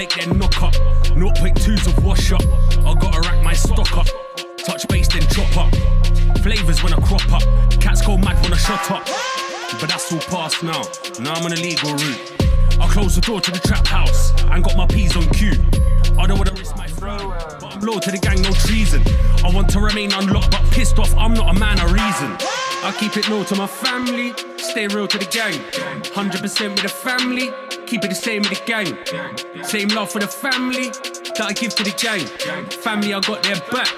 Flake then knock up. 0.2s of wash up. I gotta rack my stock up. Touch base then chop up. Flavors when I crop up. Cats go mad when I shut up. But that's all past now. Now I'm on a legal route. I close the door to the trap house and got my P's on cue. I don't wanna risk my throne, but I'm loyal to the gang, no treason. I want to remain unlocked, but pissed off, I'm not a man of reason. I keep it low to my family, stay real to the gang. 100% with the family, keep it the same with the gang. Same love for the family that I give to the gang. Family, I got their back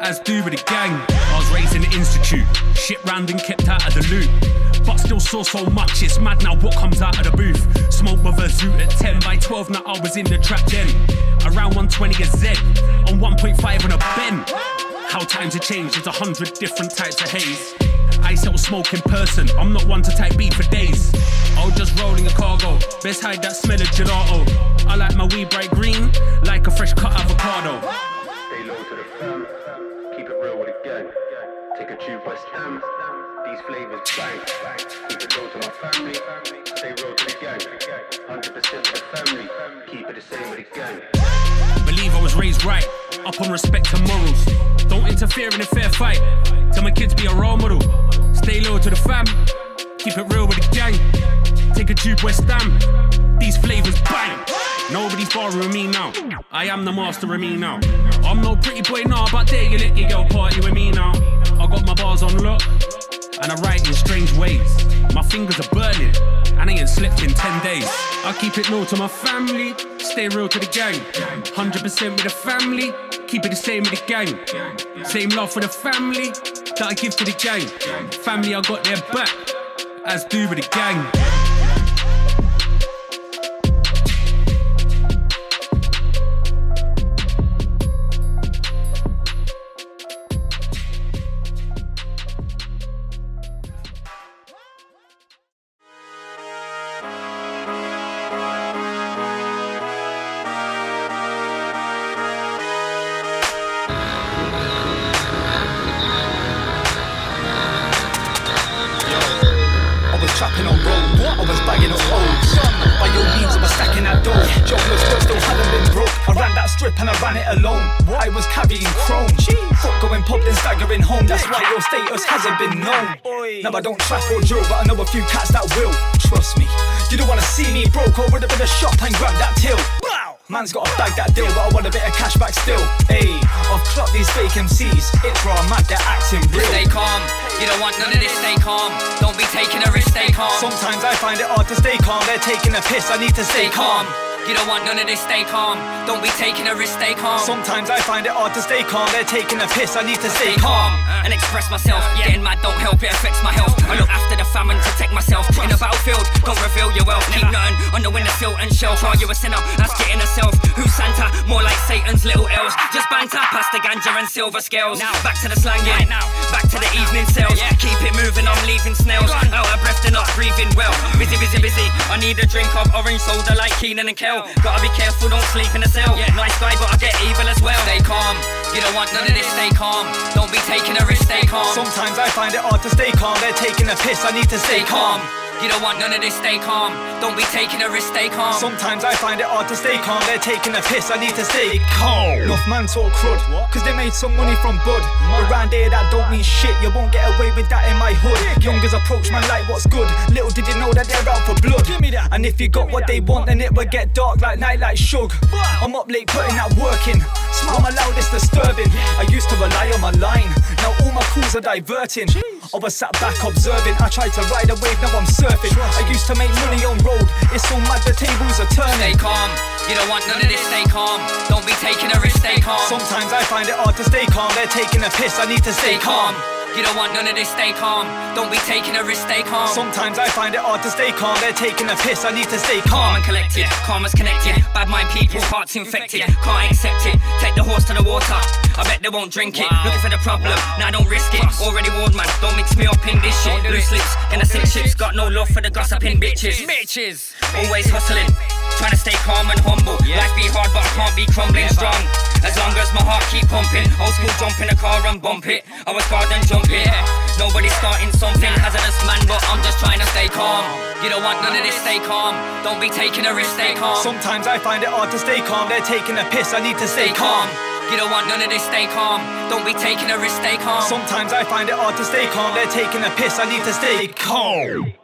as do with the gang. I was raised in the institute, shit round and kept out of the loop. But still saw so much, it's mad now what comes out of the booth. Smoke with a zoot at 10 by 12, now I was in the trap then. Around 120 a Z, on 1.5 on a Ben. How times have changed, there's a hundred different types of haze. I sell smoke in person, I'm not one to type B for days. I'll just rolling a cargo, best hide that smell of gelato. I like my weed bright green, like a fresh cut avocado. Stay low to the fam. Keep it real with the gang. Take a tube West Ham. These flavors bang. Keep it low to my family. Stay real to the gang. 100% to the family. Keep it the same with the gang. Believe I was raised right, up on respect and morals. Don't interfere in a fair fight. Tell my kids be a role model. Stay loyal to the fam. Keep it real with the gang. Take a tube West Ham. These flavors bang. Nobody's borrowing me now. I am the master of me now. I'm no pretty boy now, but there you let your girl party with me now. I got my bars on lock, and I write in strange ways. My fingers are burning, and I ain't slept in 10 days. I keep it low to my family, stay real to the gang. 100% with the family, keep it the same with the gang. Same love for the family that I give to the gang. Family, I got their back, as do with the gang. Trapping on road, I was bagging up O's. By your means, I was stacking that dough. Jobless, but still hadn't been broke. I ran that strip and I ran it alone. I was carrying chrome. Foot going pub, then staggering home. That's why your status hasn't been known. Now I don't trap or drill, but I know a few cats that will. Trust me, you don't wanna see me broke or would have been a shop and grab that till. Man's got to bag that deal, but I want a bit of cash back still. Ayy, I've clocked these fake MCs. It's raw, mad, they're acting real. Stay calm, you don't want none of this, stay calm. Don't be taking a risk, stay calm. Sometimes I find it hard to stay calm. They're taking a piss, I need to stay Stay calm, you don't want none of this, stay calm. Don't be taking a risk, stay calm. Sometimes I find it hard to stay calm. They're taking a piss, I need to stay Stay calm. calm and express myself. Yeah. Getting mad don't help, it affects my health. I look after the famine, protect myself. In the battlefield, don't reveal your wealth. Keep nothing on the windowsill and shelf. Are you a sinner? That's getting a self. Who's Santa? More like Satan's little elves. Just banter past the ganja and silver scales. Now back to the slang, yeah. Now back to the evening sales. Yeah. Keep it moving, I'm leaving snails. Out of breath, they're not breathing well. Busy, busy, busy. I need a drink of orange soda like Keenan and Kel. Gotta be careful, don't sleep in the cell. Yeah. Nice guy, but I get evil as well. You don't want none of this, stay calm. Don't be taking a risk, stay calm. Sometimes I find it hard to stay calm. They're taking a piss, I need to Stay calm. You don't want none of this, stay calm. Don't be taking a risk, stay calm. Sometimes I find it hard to stay calm. They're taking a piss, I need to stay calm. Enough man talk crud, cause they made some money from bud. Around here that don't mean shit, you won't get away with that in my hood. Youngers approach man like what's good. Little did you know that they're out for blood. Give me that. And if you got what they want, then it will get dark like night like shug. I'm up late putting that work in. Smile my loudest disturbing. I used to rely on my line, now all my calls are diverting. I was sat back observing. I tried to ride a wave, now I'm surfing. I used to make money on road. It's so mad the tables are turning. Stay calm. You don't want none of this, stay calm. Don't be taking a risk, stay calm. Sometimes I find it hard to stay calm. They're taking a piss. I need to stay Stay calm. calm. You don't want none of this, stay calm. Don't be taking a risk, stay calm. Sometimes I find it hard to stay calm. They're taking a piss. I need to stay Calm calm. and collected, calm as connected. Bad mind people, hearts infected. Can't accept it. Take the horse to the water. I bet they won't drink it. Looking for the problem, now don't risk it. Already warned, man. Don't mix me up in this shit. Loose lips, gonna sink ships. Got no love for the gossiping bitches. Bitches. Always hustling. Trying to stay calm and humble. Life be hard, but I can't be crumbling strong. As long as my heart keep pumping, old school jump in a car and bump it. I was scarred and jumping. Nobody's starting something hazardous, man, but I'm just trying to stay calm. You don't want none of this, stay calm. Don't be taking a risk, stay calm. Sometimes I find it hard to stay calm. They're taking a piss, I need to stay calm. You don't want none of this, stay calm. Don't be taking a risk, stay calm. Sometimes I find it hard to stay calm. They're taking a piss, I need to stay calm.